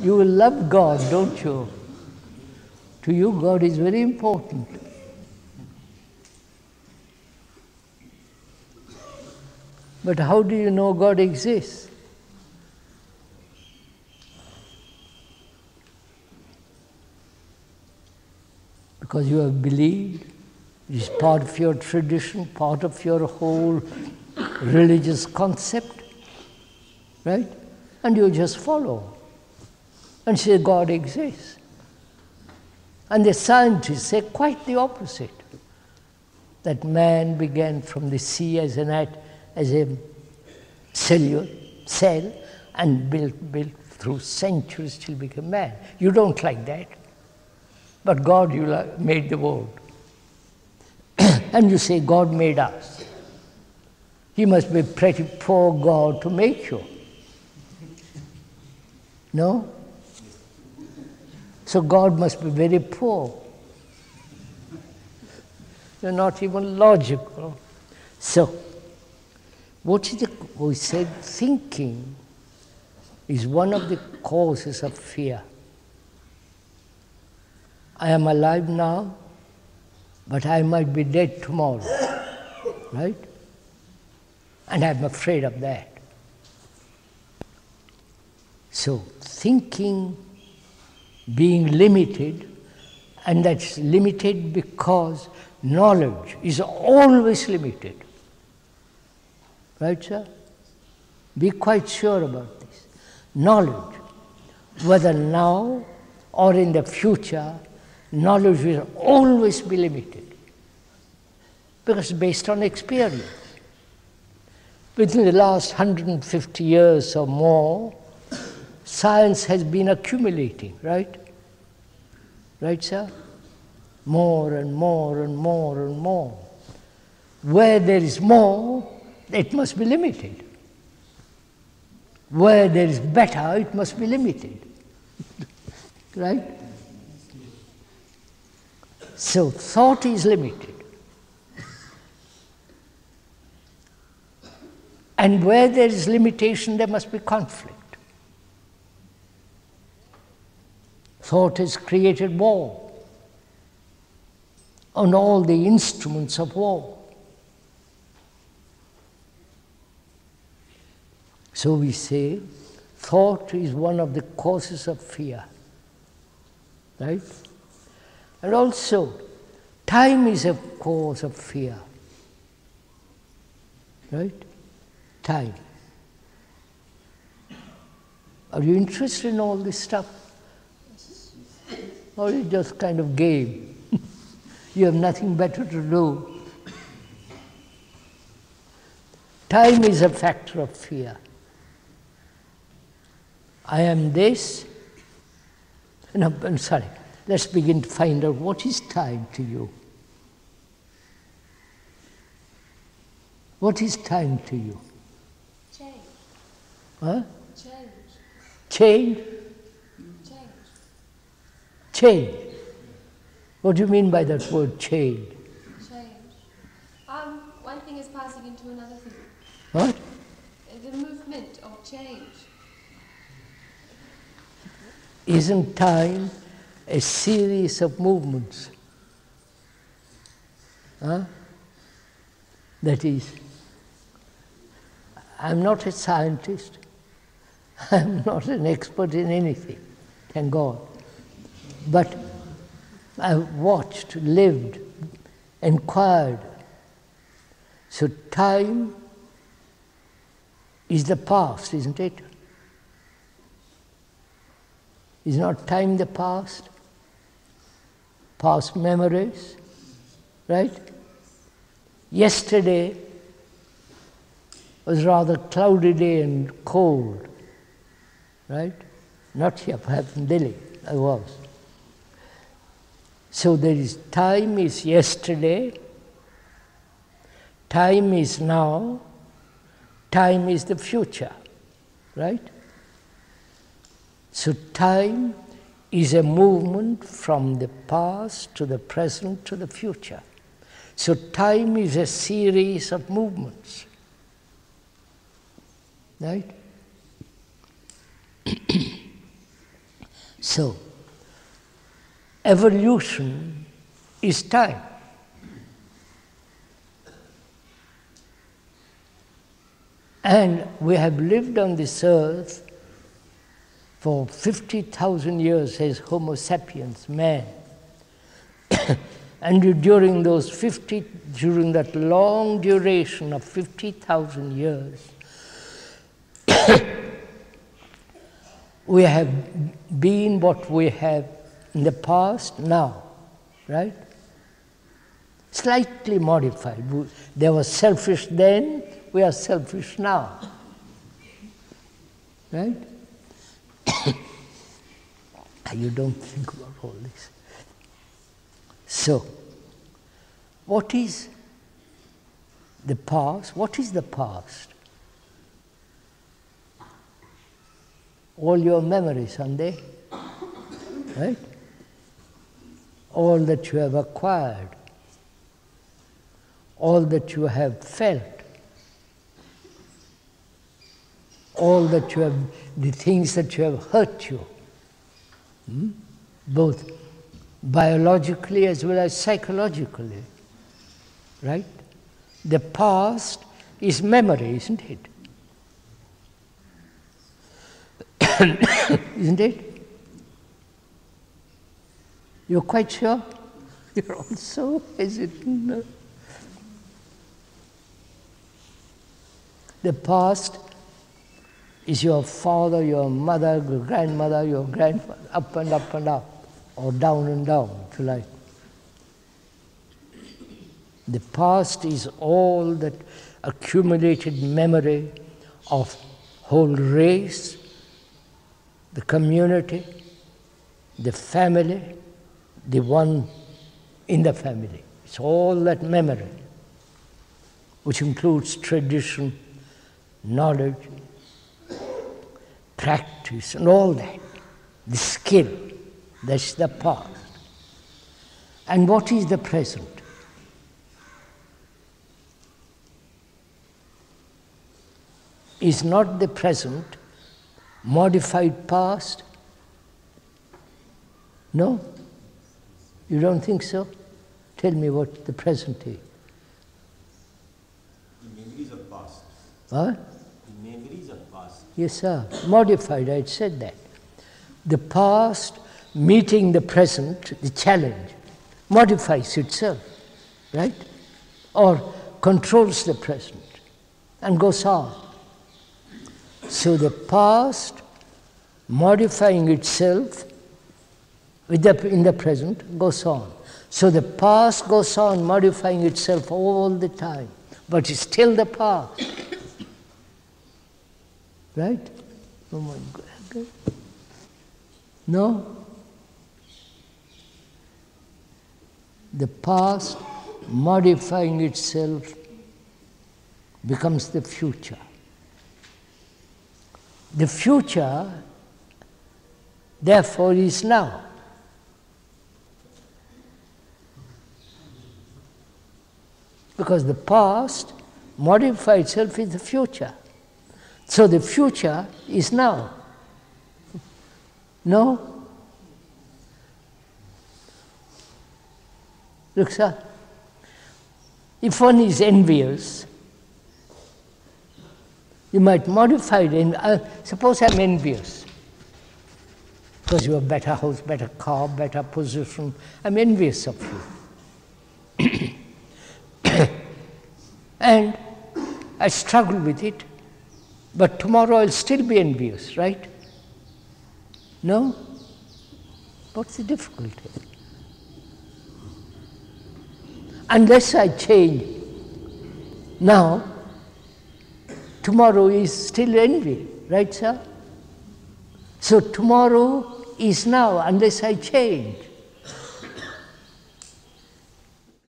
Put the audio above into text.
You will love God, don't you? To you, God is very important. But how do you know God exists? Because you have believed, it is part of your tradition, part of your whole religious concept, right? And you just follow and say God exists. And the scientists say quite the opposite that man began from the sea as an at, as a cellular cell and built, built through centuries till became man. You don't like that. But God you made the world. and you say God made us. He must be pretty poor God to make you. No? So God must be very poor. You're not even logical. So, what is the, we said thinking is one of the causes of fear. I am alive now, but I might be dead tomorrow. Right? And I'm afraid of that. So, thinking being limited, and that's limited because knowledge is always limited. Right, sir? Be quite sure about this. Knowledge, whether now or in the future, knowledge will always be limited because based on experience. Within the last 150 years or more, science has been accumulating, right? Right, sir? More and more and more and more. Where there is more, it must be limited. Where there is better, it must be limited. right? So thought is limited. And where there is limitation, there must be conflict. Thought has created war and all the instruments of war. So we say thought is one of the causes of fear. Right? And also, time is a cause of fear. Right? Time. Are you interested in all this stuff? Or you just kind of game? you have nothing better to do. Time is a factor of fear. I am this. No, I'm sorry. Let's begin to find out what is time to you. What is time to you? Change. Huh? Change. Change? Change. Change. What do you mean by that word change? Change. Um, one thing is passing into another thing. What? The movement of change. Isn't time a series of movements? Huh? That is, I'm not a scientist. I'm not an expert in anything, thank God. But I've watched, lived, inquired. So time is the past, isn't it? Is not time the past? Past memories, right? Yesterday was rather cloudy day and cold, right? Not here, perhaps in Delhi, I was. So there is time is yesterday, time is now, time is the future, right? So time is a movement from the past to the present to the future. So time is a series of movements. Right? So, evolution is time. And we have lived on this earth for 50,000 years as Homo sapiens, man. and during those 50, during that long duration of 50,000 years, we have been what we have in the past now, right? Slightly modified. They were selfish then, we are selfish now. Right? you don't think about all this. So, what is the past? What is the past? All your memories, aren't they? Right? All that you have acquired, all that you have felt, all that you have, the things that you have hurt you, hmm? both biologically as well as psychologically. Right? The past is memory, isn't it? isn't it? You're quite sure? You're also hesitant. The past is your father, your mother, your grandmother, your grandfather, up and up and up, or down and down, if you like. The past is all that accumulated memory of whole race, the community, the family, the one in the family. It's all that memory, which includes tradition, knowledge, practice, and all that. The skill, that's the past. And what is the present? Is not the present modified past? No? You don't think so? Tell me what the present is. The memories of past. What? The memories of past. Yes, sir. Modified, I said that. The past meeting the present, the challenge, modifies itself, right? Or controls the present and goes on. So the past modifying itself with the, in the present goes on. So the past goes on modifying itself all the time, but it's still the past. Right? Oh my God. No? The past modifying itself becomes the future. The future, therefore, is now. Because the past modifies itself in the future. So the future is now. No? Look, sir. If one is envious, you might modify it. Uh, suppose I'm envious because you have better house, better car, better position. I'm envious of you. And I struggle with it, but tomorrow I'll still be envious, right? No? What's the difficulty? Unless I change now, tomorrow is still envy, right, sir? So tomorrow is now, unless I change.